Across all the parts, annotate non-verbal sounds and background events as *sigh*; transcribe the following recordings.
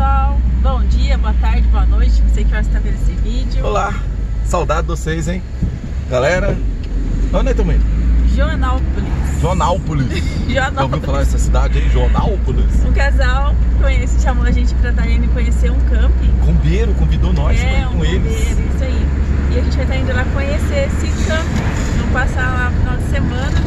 pessoal, bom dia, boa tarde, boa noite, não sei que hora você está vendo esse vídeo. Olá, saudade de vocês, hein? Galera, onde é também? Joanópolis. *laughs* Joanópolis. Já ouviu Joanópolis. falar dessa cidade aí, Joanópolis? Um casal conhece, chamou a gente pra estar indo conhecer um camping. Combeiro convidou nós pra é, ir um com eles. bombeiro, isso aí. E a gente vai estar indo lá conhecer esse camping. Vamos passar lá no final de semana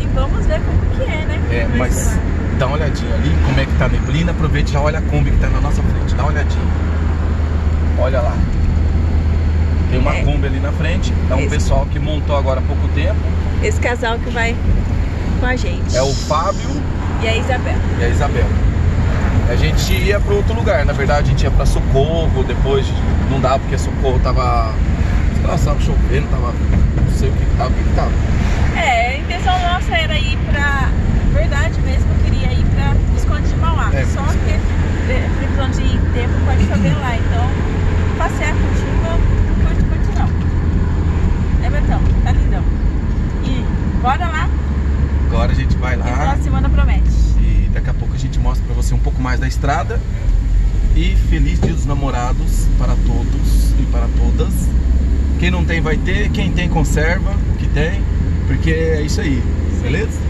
e vamos ver como que é, né? É, Vai mas ser lá. Dá uma olhadinha ali, como é que tá a neblina, aproveita e já olha a Kombi que tá na nossa frente, dá uma olhadinha. Olha lá. Tem uma É. Kombi ali na frente, é um Esse. pessoal que montou agora há pouco tempo, Esse casal que vai com a gente. é o Fábio E a Isabel. e a Isabel. A gente ia para outro lugar, na verdade a gente ia para Socorro, depois não dava porque Socorro tava, lá, tava chovendo, tava, não sei o que tava, o que tava. É, a intenção nossa era ir pra. Verdade mesmo, eu queria ir pra Visconde de Mauá. É. Só que previsão de tempo pode chover lá. Então, passear com chuva, não curto muito não. É Betão, tá lindão. E bora lá, Agora a gente vai e lá final de semana promete. e daqui a pouco a gente mostra para você um pouco mais da estrada. E feliz dia dos namorados para todos e para todas. Quem não tem vai ter, quem tem conserva o que tem, porque é isso aí, Sim. beleza?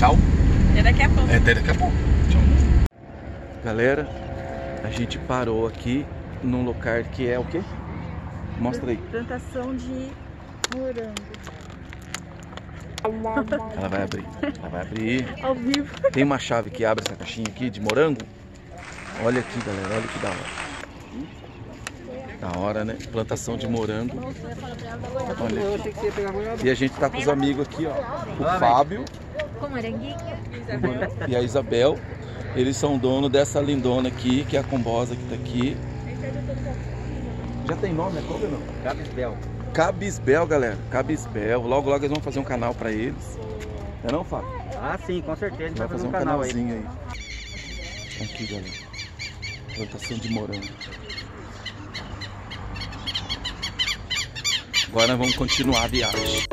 Tchau. Até daqui a pouco. É, até daqui a pouco. Tchau. Galera, a gente parou aqui num lugar que é o quê? Mostra aí. Plantação de morango. Ela vai abrir. Ela vai abrir. *laughs* Ao vivo. Tem uma chave que abre essa caixinha aqui de morango. Olha aqui, galera. Olha que da hora. Da hora, né? Plantação de morango. Olha aqui. E a gente tá com os amigos aqui, ó. O Fábio Com moranguinho. e a Isabel. Eles são dono dessa lindona aqui, que é a combosa que tá aqui. Já tem nome, é como não? Cabisbel. Cabisbel, galera. Cabisbel. Logo, logo eles vão fazer um canal pra eles. Não é não, Fábio? Ah, sim, com certeza. Vai vai fazer um canal aí. canalzinho aí. Aqui, galera. Plantação de morango. Agora nós vamos continuar a viagem.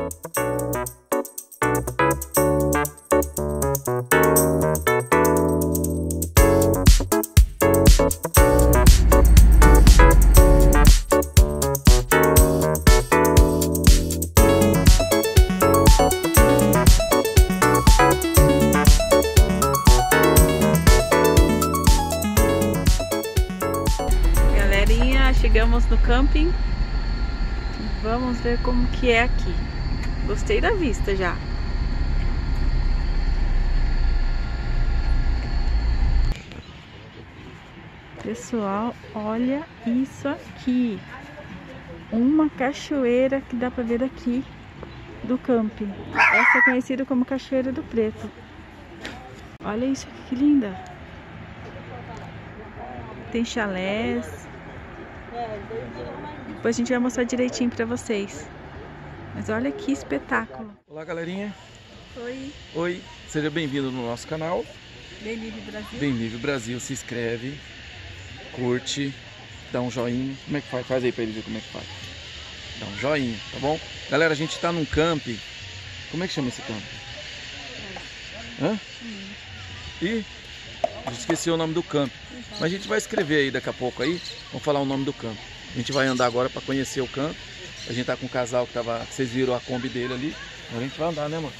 Vamos ver como que é aqui. Gostei da vista já. Pessoal, olha isso aqui. Uma cachoeira que dá pra ver daqui do camping. Essa é conhecida como Cachoeira do Preto. Olha isso aqui, que linda. Tem chalés. Depois a gente vai mostrar direitinho pra vocês. Mas olha que espetáculo. Olá, galerinha. Oi, Oi, seja bem-vindo no nosso canal. Delírio Brasil. Bem Nível Brasil, se inscreve, curte, dá um joinha. Como é que faz? Faz aí pra ele ver como é que faz. Dá um joinha, tá bom? Galera, a gente tá num camping. Como é que chama esse camping? Hã? Esqueci o nome do campo. Mas a gente vai escrever aí daqui a pouco aí. Vamos falar o nome do campo. A gente vai andar agora para conhecer o campo. A gente tá com um casal que tava. Vocês viram a Kombi dele ali. Agora a gente vai andar, né, mano?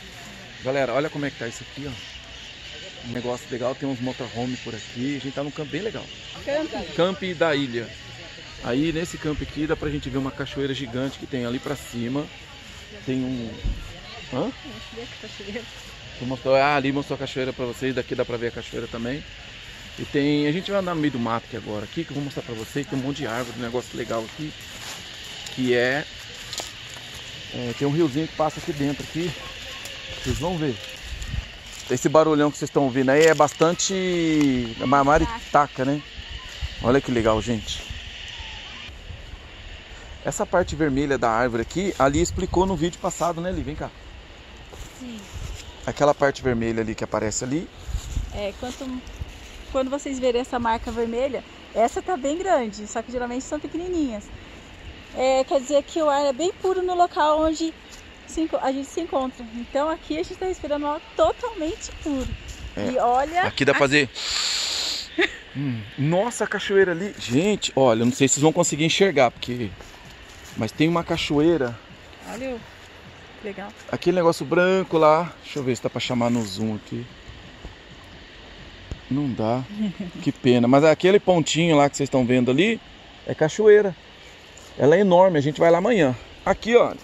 Galera, olha como é que tá isso aqui, ó. Um negócio legal, tem uns motorhome por aqui. A gente tá num campo bem legal. Camp da ilha. Aí nesse campo aqui dá pra gente ver uma cachoeira gigante que tem ali pra cima. Tem um. Hã? Mostrou, ah, ali mostrou a cachoeira pra vocês, daqui dá pra ver a cachoeira também. E tem. A gente vai andar no meio do mato aqui agora, aqui, que eu vou mostrar pra vocês, tem um monte de árvore, um negócio legal aqui. Que é. é, tem um riozinho que passa aqui dentro aqui. Vocês vão ver. Esse barulhão que vocês estão ouvindo aí é bastante. Maritaca, né? Olha que legal, gente. Essa parte vermelha da árvore aqui, ali explicou no vídeo passado, né, Li? Vem cá. Sim. Aquela parte vermelha ali que aparece ali. É, quanto, quando vocês verem essa marca vermelha, essa tá bem grande, só que geralmente são pequenininhas. É, quer dizer que o ar é bem puro no local onde se a gente se encontra. Então aqui a gente está respirando um ar totalmente puro. É. E olha, Aqui dá pra fazer. *laughs* Hum, nossa, a cachoeira ali. Gente, olha, não sei se vocês vão conseguir enxergar, porque. Mas tem uma cachoeira. Olha o. Legal. Aquele negócio branco lá. Deixa eu ver se dá pra chamar no zoom aqui. Não dá. *laughs* que pena. Mas aquele pontinho lá que vocês estão vendo ali é cachoeira. Ela é enorme, a gente vai lá amanhã. Aqui, ó,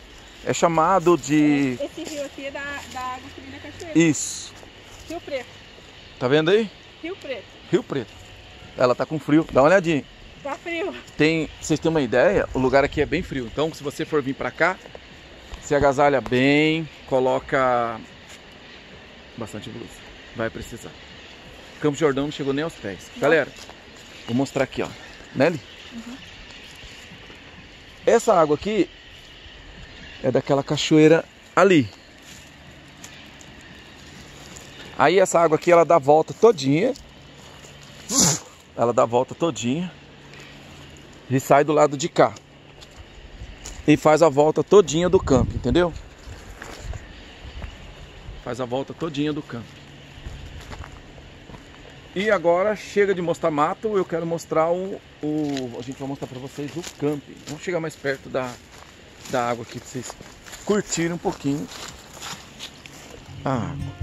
é chamado de. Esse rio aqui é da, da água que vem da cachoeira. Isso. Rio Preto. Tá vendo aí? Rio Preto. Rio Preto. Ela tá com frio. Dá uma olhadinha. Tá frio. Tem, vocês têm uma ideia? O lugar aqui é bem frio. Então, se você for vir pra cá, se agasalha bem, coloca bastante blusa. Vai precisar. Campo Jordão não chegou nem aos pés. Galera, vou mostrar aqui, ó. Nelly? Uhum. Essa água aqui é daquela cachoeira ali. Aí essa água aqui ela dá volta todinha. Ela dá a volta todinha. E sai do lado de cá. E faz a volta todinha do campo, entendeu? Faz a volta todinha do campo. E agora chega de mostrar mato, eu quero mostrar o, o a gente vai mostrar para vocês o camping. Vamos chegar mais perto da, da água aqui para vocês curtirem um pouquinho a água.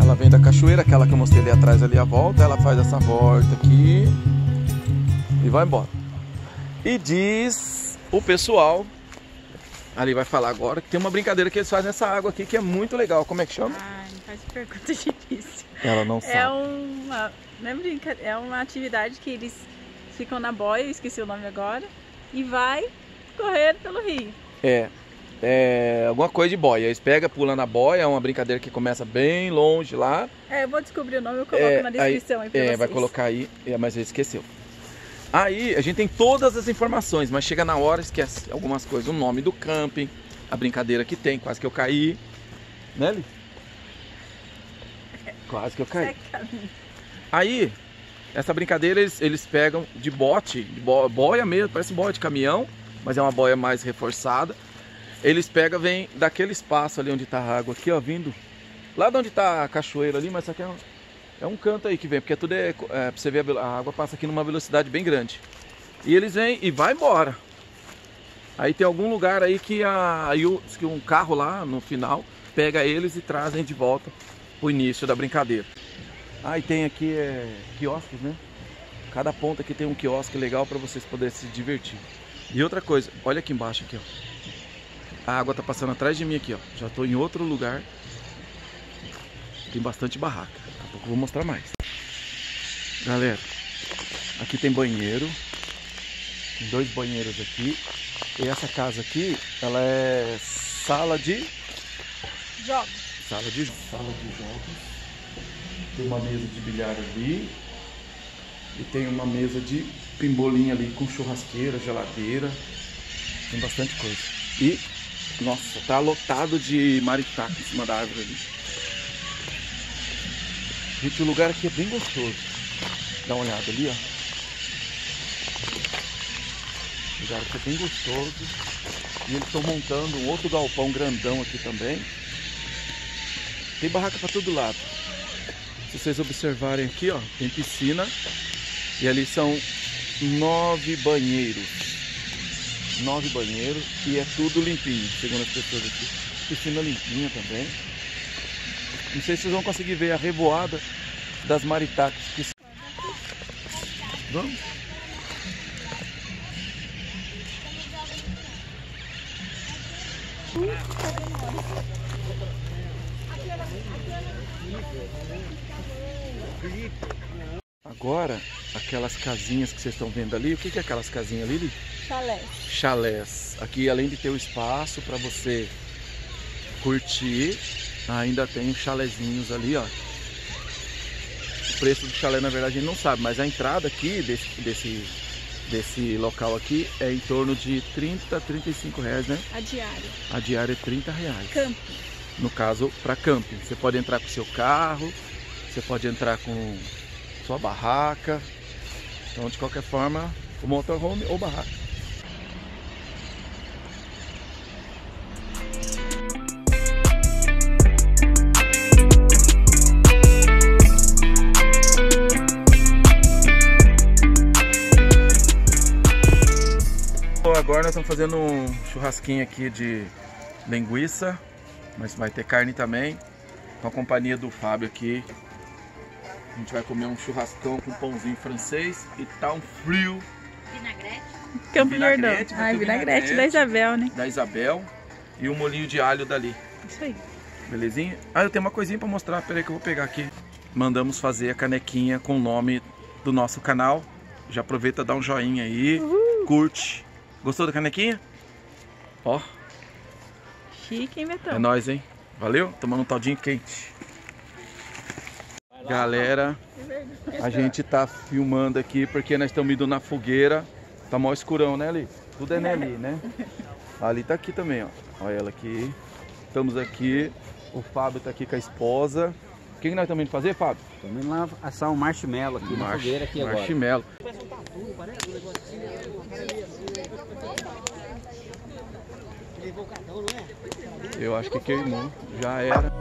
Ela vem da cachoeira, aquela que eu mostrei ali atrás ali a volta, ela faz essa volta aqui e vai embora. E diz o pessoal, ali vai falar agora, que tem uma brincadeira que eles fazem nessa água aqui que é muito legal. Como é que chama? Ai, não faz pergunta *laughs* difícil. Ela não é sabe. É uma, não é, é uma atividade que eles ficam na boia, esqueci o nome agora, e vai correr pelo rio. É, é, alguma coisa de boia. Eles pegam, pulando a boia, é uma brincadeira que começa bem longe lá. É, eu vou descobrir o nome, eu coloco é, na descrição aí, aí pra É, vocês. vai colocar aí, é, mas ele esqueceu. Aí a gente tem todas as informações, mas chega na hora, esquece algumas coisas. O nome do camping, a brincadeira que tem, quase que eu caí. Né, Li? Quase que eu caí. Aí, essa brincadeira eles, eles pegam de bote, de boia mesmo, parece boia de caminhão, mas é uma boia mais reforçada. Eles pegam, vem daquele espaço ali onde está a água aqui, ó, vindo. Lá de onde está a cachoeira ali, mas isso aqui é é um canto aí que vem, porque tudo é, é pra você ver, a água passa aqui numa velocidade bem grande. E eles vêm e vai embora. Aí tem algum lugar aí que, a, aí que um carro lá no final pega eles e trazem de volta o início da brincadeira. Ah, e tem aqui é, quiosques, né? Cada ponta aqui tem um quiosque legal para vocês poderem se divertir. E outra coisa, olha aqui embaixo aqui, ó. A água tá passando atrás de mim aqui, ó. Já tô em outro lugar. Tem bastante barraca. Pouco eu vou mostrar mais. Galera, aqui tem banheiro. Tem dois banheiros aqui. E essa casa aqui, ela é sala de... Jogos. Sala de, sala de jogos. Tem uma mesa de bilhar ali. E tem uma mesa de pimbolim ali com churrasqueira, geladeira. Tem bastante coisa. E nossa, tá lotado de maritaca em cima da árvore ali. Gente, o lugar aqui é bem gostoso. Dá uma olhada ali, ó. O lugar aqui é bem gostoso. E eles estão montando um outro galpão grandão aqui também. Tem barraca para todo lado. Se vocês observarem aqui, ó, tem piscina. E ali são nove banheiros nove banheiros e é tudo limpinho, segundo as pessoas aqui. Piscina limpinha também. Não sei se vocês vão conseguir ver a revoada das maritacas. Que... Vamos? Agora, aquelas casinhas que vocês estão vendo ali, o que é aquelas casinhas ali? Chalés. Chalés. Aqui, além de ter o espaço para você curtir, ainda tem os chalezinhos ali, ó. O preço do chalé, na verdade, a gente não sabe, mas a entrada aqui desse, desse, desse local aqui é em torno de 30, 35 reais, né? A diária. A diária é 30 reais. Camping. No caso, para camping. Você pode entrar com seu carro, você pode entrar com sua barraca. Então, de qualquer forma, o motorhome ou barraca. Agora nós estamos fazendo um churrasquinho aqui de linguiça, mas vai ter carne também. Com a companhia do Fábio aqui. A gente vai comer um churrascão com pãozinho francês e tá um frio. Vinagrete. Campo Vinagrete, Jordão. Ai, vinagrete vinagrete. da Isabel, né? Da Isabel e o molinho de alho dali. Isso aí. Belezinha? Ah, eu tenho uma coisinha pra mostrar, peraí que eu vou pegar aqui. Mandamos fazer a canequinha com o nome do nosso canal. Já aproveita, dá um joinha aí, curte. Gostou da canequinha? Ó, Chique, hein, Betão? é nóis, hein? Valeu? Tomando um taldinho quente. Galera, a gente tá filmando aqui porque nós estamos indo na fogueira. Tá mó escurão, né, Ali? Tudo é né, ali, né? Ali tá aqui também, ó. Olha ela aqui. Estamos aqui. O Fábio tá aqui com a esposa. O que, que nós estamos indo fazer, Fábio? Também lá assar um marshmallow aqui na Marsh- fogueira aqui agora. marshmallow. Eu acho que queimou. Já era.